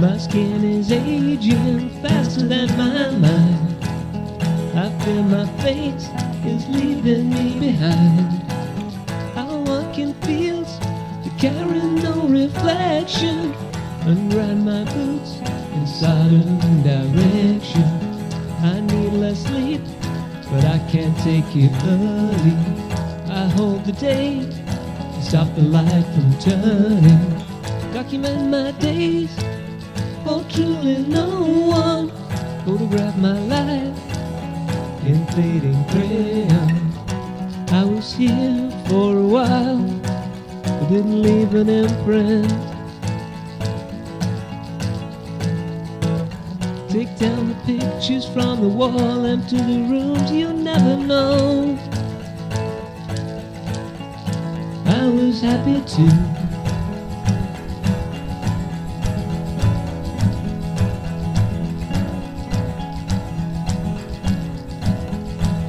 My skin is aging faster than my mind. I fear my face is leaving me behind. I walk in fields that carry no reflection and ride my boots in sudden direction. I need less sleep, but I can't take it early. I hold the day to stop the light from turning. Document my days, for truly no one photograph my life in fading crayon. I was here for a while, but didn't leave an imprint. Take down the pictures from the wall, empty the rooms, you'll never know. I was happy too.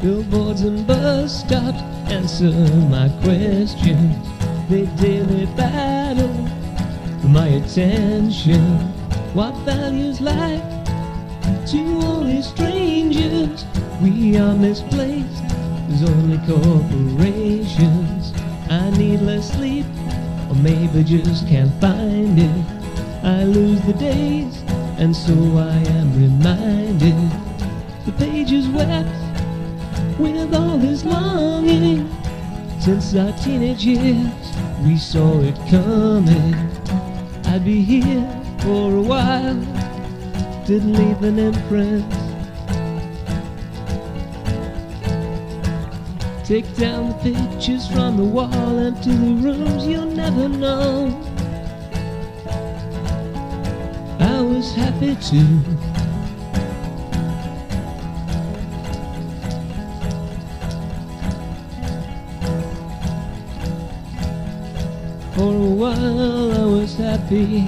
Billboards and bus stops answer my questions. They daily battle my attention. What values life to only strangers? We are misplaced. There's only corporations. I need less sleep, or maybe just can't find it. I lose the days, and so I am reminded. The pages wept with all this longing. Since our teenage years, we saw it coming. I'd be here for a while, didn't leave an imprint. Take down the pictures from the wall, empty the rooms, you'll never know. I was happy too. For a while I was happy